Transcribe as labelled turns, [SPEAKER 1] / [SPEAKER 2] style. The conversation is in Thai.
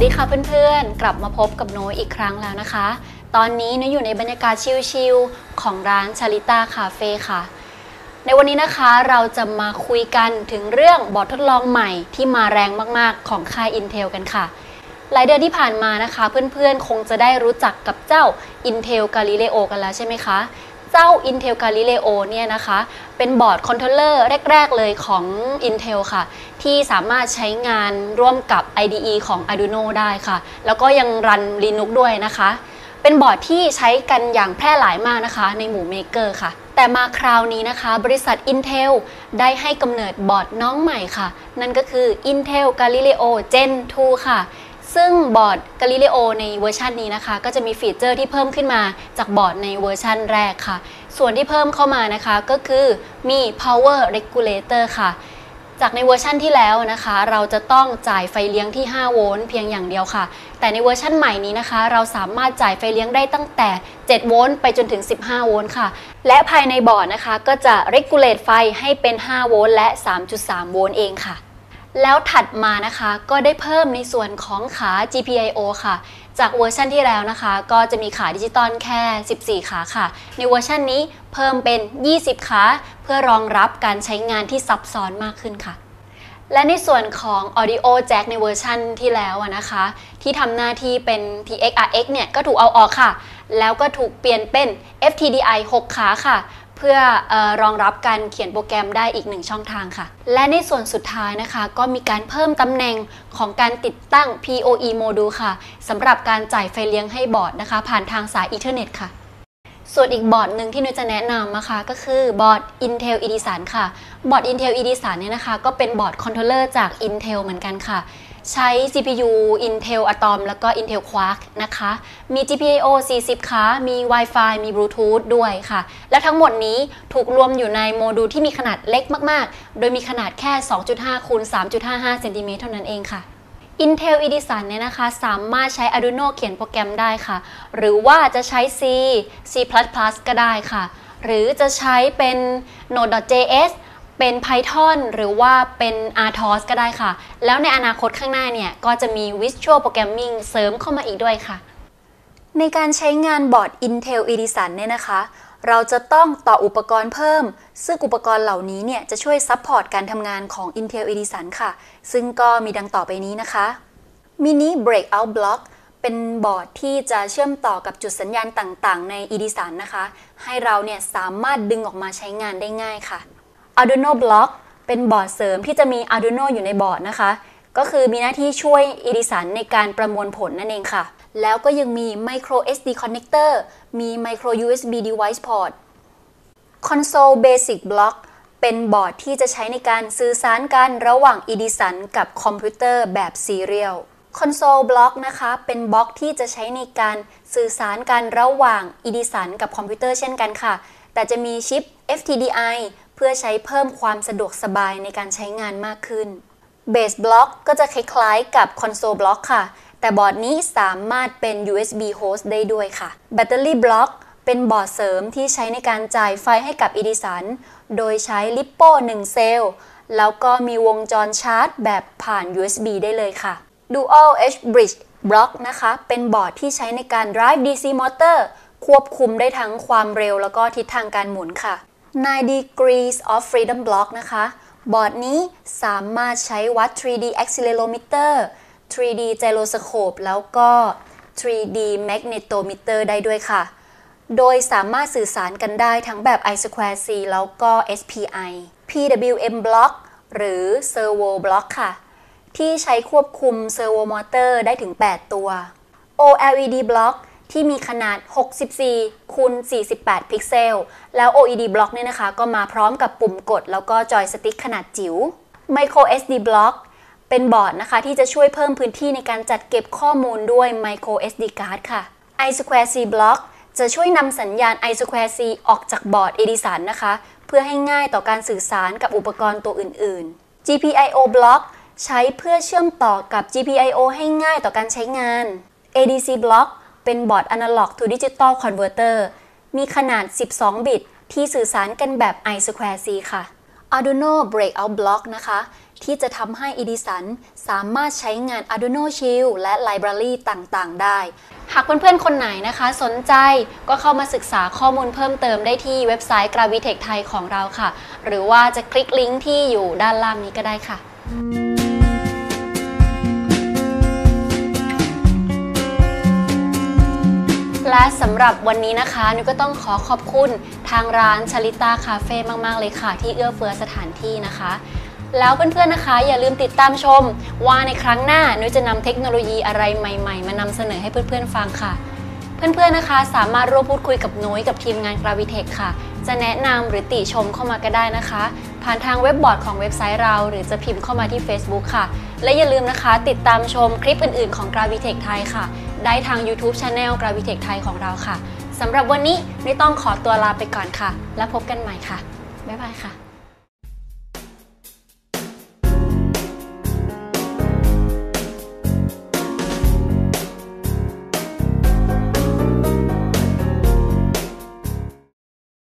[SPEAKER 1] วัสดีค่ะเพื่อนๆ กลับมาพบกับโนอีกครั้งแล้วนะคะ ตอนนี้โนอยู่ในบรรยากาศชิลๆของร้านชาลิต้าคาเฟ่ค่ะ ในวันนี้นะคะเราจะมาคุยกันถึงเรื่องบอร์ดทดลองใหม่ที่มาแรงมากๆของค่าย Intel กันค่ะ หลายเดือนที่ผ่านมานะคะ เพื่อนๆ คงจะได้รู้จักกับเจ้า Intel Galileo กันแล้วใช่ไหมคะ เจ้า Intel Galileo เนี่ยนะคะ เป็นบอร์ด controller แรก ๆ เลยของ Intel ค่ะ ที่สามารถใช้งานร่วมกับ IDE ของ Arduino ได้ค่ะ แล้วก็ยัง run Linux ด้วยนะคะ เป็นบอร์ดที่ใช้กันอย่างแพร่หลายมากนะคะ ในหมู่ maker ค่ะ แต่มาคราวนี้นะคะ บริษัท Intel ได้ให้กำเนิดบอร์ดน้องใหม่ค่ะ นั่นก็คือ Intel Galileo Gen 2 ค่ะ ซึ่งบอร์ด Galileo ในเวอร์ชันนี้นะคะ ก็จะมีฟีเจอร์ที่เพิ่มขึ้นมาจากบอร์ดในเวอร์ชันแรกค่ะ ส่วนที่เพิ่มเข้ามานะคะก็คือมี power regulator ค่ะ จากในเวอร์ชั่นที่แล้วนะคะ เราจะต้องจ่ายไฟเลี้ยงที่ 5 โวลต์เพียงอย่างเดียวค่ะ แต่ในเวอร์ชั่นใหม่นี้นะคะ เราสามารถจ่ายไฟเลี้ยงได้ตั้งแต่ 7 โวลต์ไปจนถึง 15 โวลต์ค่ะ และภายในบอร์ดนะคะ ก็จะ regulate ไฟให้เป็น 5 โวลต์และ 3.3 โวลต์เองค่ะ แล้วถัดมานะคะก็ได้เพิ่มในส่วนของขา GPIO ค่ะ จากเวอร์ชันที่แล้วนะคะ ก็จะมีขาดิจิตอลแค่ 14 ขาค่ะ ในเวอร์ชันนี้เพิ่มเป็น 20 ขา เพื่อรองรับการใช้งานที่ซับซ้อนมากขึ้นค่ะ และในส่วนของ Audio Jack ในเวอร์ชันที่แล้วนะคะ ที่ทำหน้าที่เป็น TX-RX เนี่ยก็ถูกเอาออกค่ะ แล้วก็ถูกเปลี่ยนเป็น FTDI 6 ขาค่ะ เพื่อออรองรับการเขียนโปรแกรมได้อีกหนึ่งช่องทางค่ะ และในส่วนสุดท้ายนะคะ ก็มีการเพิ่มตำแหน่งของการติดตั้ง PoE Module ค่ะสำหรับการจ่ายไฟเลี้ยงให้บอร์ดนะคะ ผ่านทางสาย Ethernet ค่ะส่วนอีกบอร์ดหนึ่งที่นุ้ยจะแนะนำนะคะก็คือบอร์ด Intel Edison ค่ะ บอร์ด Intel Edison เนี่ยนะคะ ก็เป็นบอร์ด controller จาก Intel เหมือนกันค่ะ ใช้ CPU Intel Atom แล้วก็ Intel Quark นะคะ มี GPIO 40ขามี Wi-Fi มี Bluetooth ด้วยค่ะ และทั้งหมดนี้ถูกรวมอยู่ในโมดูลที่มีขนาดเล็กมาก ๆ โดยมีขนาดแค่ 2.5คูณ3.55เซนติเมตรเท่านั้นเองค่ะ Intel Edison เนี่ยนะคะ สามารถใช้ Arduino เขียนโปรแกรมได้ค่ะ หรือว่าจะใช้ C C++ ก็ได้ค่ะ หรือจะใช้เป็น Node.js เป็น Python หรือว่าเป็น RTOS ก็ได้ค่ะ แล้วในอนาคตข้างหน้าเนี่ย ก็จะมี Visual Programming เสริมเข้ามาอีกด้วยค่ะ ในการใช้งานบอร์ด Intel Edison เนี่ยนะคะ เราจะต้องต่ออุปกรณ์เพิ่ม ซึ่งอุปกรณ์เหล่านี้เนี่ย จะช่วย support การทำงานของ Intel Edison ค่ะ ซึ่งก็มีดังต่อไปนี้นะคะ Mini Breakout Block เป็นบอร์ดที่จะเชื่อมต่อกับจุดสัญญาณต่างๆ ใน Edison นะคะ ให้เราเนี่ยสามารถดึงออกมาใช้งานได้ง่ายค่ะ Arduino Block เป็นบอร์ดเสริมที่จะมี Arduino อยู่ในบอร์ดนะคะ ก็คือมีหน้าที่ช่วย Edison ในการประมวลผลนั่นเองค่ะ แล้วก็ยังมี Micro SD Connector มี Micro USB Device Port Console Base Block เป็นบอร์ดที่จะใช้ในการสื่อสารกันระหว่าง Edison กับคอมพิวเตอร์แบบ Serial Console Block นะคะ เป็นบล็อกที่จะใช้ในการสื่อสารกันระหว่าง Edison กับคอมพิวเตอร์เช่นกันค่ะ แต่จะมีชิป FTDI เพื่อใช้เพิ่มความสะดวกสบายในการใช้งานมากขึ้น Base Block ก็จะคล้ายๆกับ Console Block ค่ะ แต่บอร์ดนี้สามารถเป็น USB host ได้ด้วยค่ะ Battery Block เป็นบอร์ดเสริมที่ใช้ในการจ่ายไฟให้กับ Edison โดยใช้ LiPo 1เซลล์แล้วก็มีวงจรชาร์จแบบผ่าน USB ได้เลยค่ะ Dual Edge Bridge Block นะคะ เป็นบอร์ดที่ใช้ในการ drive DC motor ควบคุมได้ทั้งความเร็วแล้วก็ทิศทางการหมุนค่ะ 9 degrees of freedom block นะคะ บอร์ดนี้สามารถใช้วัด 3D accelerometer 3D gyroscope แล้วก็ 3D magnetometer ได้ด้วยค่ะ โดยสามารถสื่อสารกันได้ทั้งแบบ I2C แล้วก็ SPI PWM block หรือ servo block ค่ะ ที่ใช้ควบคุม servo motor ได้ถึง 8 ตัว OLED block ที่มีขนาด 64คูณ48 พิกเซล แล้ว OLED block เนี่ยนะคะ ก็มาพร้อมกับปุ่มกด แล้วก็จอยสติ๊กขนาดจิ๋ว Micro SD block เป็นบอร์ดนะคะ ที่จะช่วยเพิ่มพื้นที่ในการจัดเก็บข้อมูลด้วย Micro SD card ค่ะ I2C block จะช่วยนำสัญญาณ I2C ออกจากบอร์ด Edison นะคะ เพื่อให้ง่ายต่อการสื่อสารกับอุปกรณ์ตัวอื่น ๆ GPIO block ใช้เพื่อเชื่อมต่อกับ GPIO ให้ง่ายต่อการใช้งาน ADC block เป็นบอร์ด Analog to Digital Converter มีขนาด 12 บิต ที่สื่อสารกันแบบ I2C ค่ะ Arduino Breakout Block นะคะ ที่จะทำให้ Edison สามารถใช้งาน Arduino Shield และ Library ต่างๆ ได้ หากเพื่อนๆ คนไหนนะคะ สนใจก็เข้ามาศึกษาข้อมูลเพิ่มเติมได้ที่เว็บไซต์ Gravitech ไทยของเราค่ะ หรือว่าจะคลิกลิงก์ที่อยู่ด้านล่างนี้ก็ได้ค่ะ และสำหรับวันนี้นะคะนุกก็ต้องขอขอบคุณทางร้านชลิตาคาเฟ่มาก ๆ เลยค่ะ ที่เอื้อเฟื้อสถานที่นะคะ แล้วเพื่อนๆนะคะ อย่าลืมติดตามชม ว่าในครั้งหน้านุ้ยจะนำเทคโนโลยีอะไรใหม่ ๆ มานำเสนอให้เพื่อนๆฟังค่ะ เพื่อนๆนะคะ สามารถร่วมพูดคุยกับนุ้ยกับทีมงาน Gravitech ค่ะ จะแนะนำหรือติชมเข้ามาก็ได้นะคะ ผ่านทางเว็บบอร์ดของเว็บไซต์เรา หรือจะพิมพ์เข้ามาที่ Facebook ค่ะ และอย่าลืมนะคะ ติดตามชมคลิปอื่น ๆ ของ Gravitech ไทยค่ะ ได้ทาง YouTube Channel Gravitech ไทยของเราค่ะสำหรับวันนี้ไม่ต้องขอตัวลาไปก่อนค่ะ แล้วพบกันใหม่ค่ะ บ๊ายบายค่ะ